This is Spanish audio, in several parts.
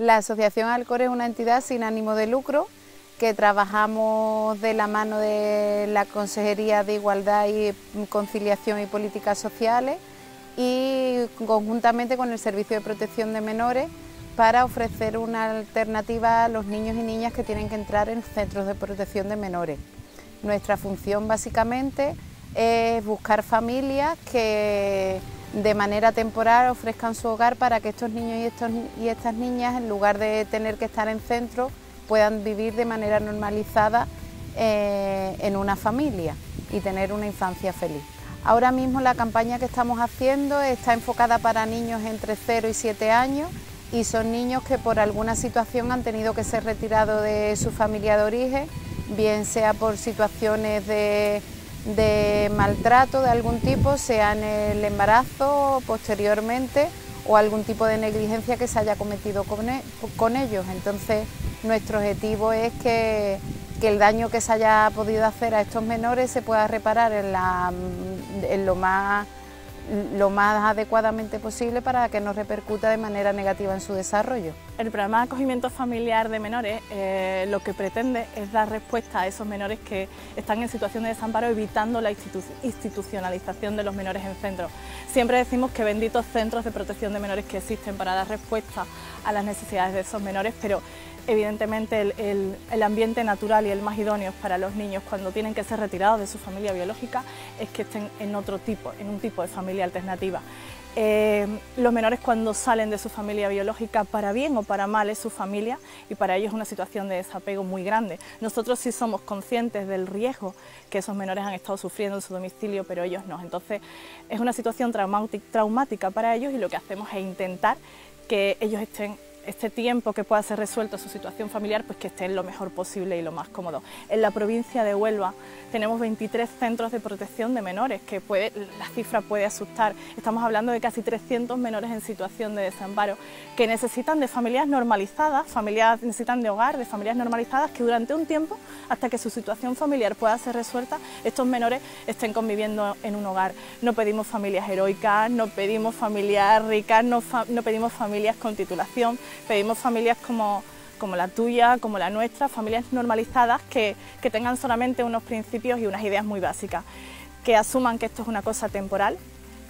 La Asociación Alcor es una entidad sin ánimo de lucro que trabajamos de la mano de la Consejería de Igualdad y Conciliación y Políticas Sociales y conjuntamente con el Servicio de Protección de Menores para ofrecer una alternativa a los niños y niñas que tienen que entrar en centros de protección de menores. Nuestra función básicamente es buscar familias que de manera temporal ofrezcan su hogar para que estos niños y, estas niñas, en lugar de tener que estar en centro, puedan vivir de manera normalizada eh, en una familia y tener una infancia feliz. Ahora mismo la campaña que estamos haciendo está enfocada para niños entre 0 y 7 años y son niños que por alguna situación han tenido que ser retirados de su familia de origen, bien sea por situaciones de, maltrato de algún tipo, sea en el embarazo posteriormente o algún tipo de negligencia que se haya cometido con, e, con ellos. Entonces, nuestro objetivo es que, que, el daño que se haya podido hacer a estos menores se pueda reparar en, la, en lo más lo más adecuadamente posible para que no repercuta de manera negativa en su desarrollo. El programa de acogimiento familiar de menores eh, lo que pretende es dar respuesta a esos menores que están en situación de desamparo evitando la institucionalización de los menores en centros. Siempre decimos que benditos centros de protección de menores que existen para dar respuesta a las necesidades de esos menores, pero evidentemente el, ambiente natural y el más idóneo para los niños cuando tienen que ser retirados de su familia biológica es que estén en otro tipo, en un tipo de familia alternativa. Eh, los menores cuando salen de su familia biológica para bien o para mal es su familia y para ellos es una situación de desapego muy grande. Nosotros sí somos conscientes del riesgo que esos menores han estado sufriendo en su domicilio, pero ellos no. Entonces es una situación traumática para ellos y lo que hacemos es intentar que ellos estén este tiempo que pueda ser resuelto su situación familiar, pues que esté lo mejor posible y lo más cómodo. En la provincia de Huelva tenemos 23 centros de protección de menores, que la cifra puede asustar. Estamos hablando de casi 300 menores en situación de desamparo, que necesitan de familias normalizadas, familias, necesitan de hogar, de familias normalizadas, que durante un tiempo, hasta que su situación familiar pueda ser resuelta, estos menores estén conviviendo en un hogar. No pedimos familias heroicas, no pedimos familias ricas, no pedimos familias con titulación, Pedimos familias como, la tuya, como la nuestra, familias normalizadas que, tengan solamente unos principios y unas ideas muy básicas, que asuman que esto es una cosa temporal,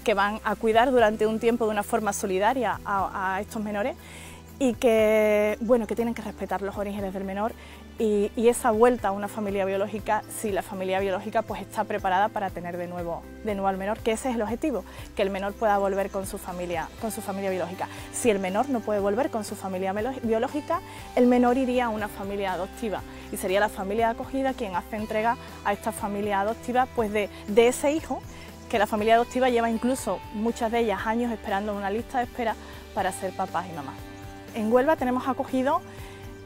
que van a cuidar durante un tiempo de una forma solidaria a, a estos menores y que, bueno, que tienen que respetar los orígenes del menor y, esa vuelta a una familia biológica, si la familia biológica pues está preparada para tener de nuevo, de nuevo al menor, que ese es el objetivo, que el menor pueda volver con su familia, con su familia biológica. Si el menor no puede volver con su familia biológica, el menor iría a una familia adoptiva y sería la familia de acogida quien hace entrega a esta familia adoptiva pues de, de ese hijo que la familia adoptiva lleva incluso muchas de ellas años esperando una lista de espera para ser papás y mamás. En Huelva tenemos acogido,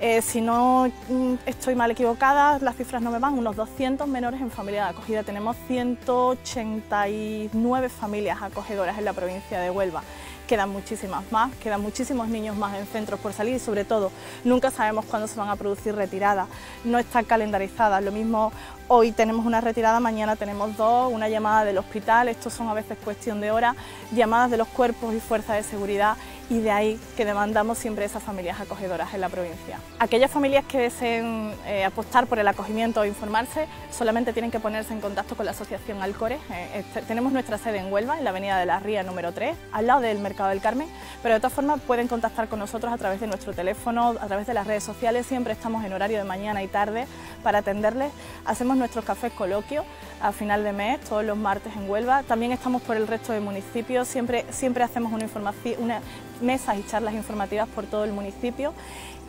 eh, si no mm, estoy mal equivocada, las cifras no me van, unos 200 menores en familia de acogida. Tenemos 189 familias acogedoras en la provincia de Huelva. Quedan muchísimas más, quedan muchísimos niños más en centros por salir y sobre todo nunca sabemos cuándo se van a producir retiradas, no están calendarizadas, lo mismo hoy tenemos una retirada, mañana tenemos dos, una llamada del hospital, estos son a veces cuestión de horas, llamadas de los cuerpos y fuerzas de seguridad y de ahí que demandamos siempre esas familias acogedoras en la provincia. Aquellas familias que deseen eh, apostar por el acogimiento o informarse solamente tienen que ponerse en contacto con la asociación Alcore. Eh, este, tenemos nuestra sede en Huelva, en la avenida de la Ría número 3, al lado del Mercado del Carmen, pero de todas formas pueden contactar con nosotros a través de nuestro teléfono, a través de las redes sociales, siempre estamos en horario de mañana y tarde para atenderles. Hacemos nuestros cafés coloquios a final de mes, todos los martes en Huelva. También estamos por el resto de municipios, siempre, siempre hacemos una información, mesas y charlas informativas por todo el municipio.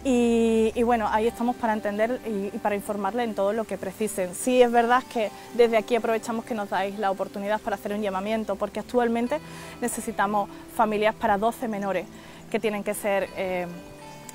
Y, bueno, ahí estamos para entender y, para informarles en todo lo que precisen. Sí es verdad que desde aquí aprovechamos que nos dais la oportunidad para hacer un llamamiento, porque actualmente necesitamos familias para 12 menores que tienen que ser... Eh,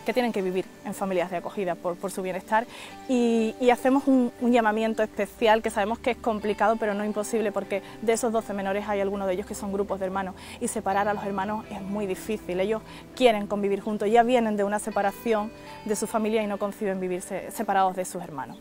que tienen que vivir en familias de acogida por, su bienestar. Y, hacemos un, llamamiento especial que sabemos que es complicado pero no imposible porque de esos 12 menores hay algunos de ellos que son grupos de hermanos. Y separar a los hermanos es muy difícil, ellos quieren convivir juntos, ya vienen de una separación de su familia y no conciben vivirse separados de sus hermanos.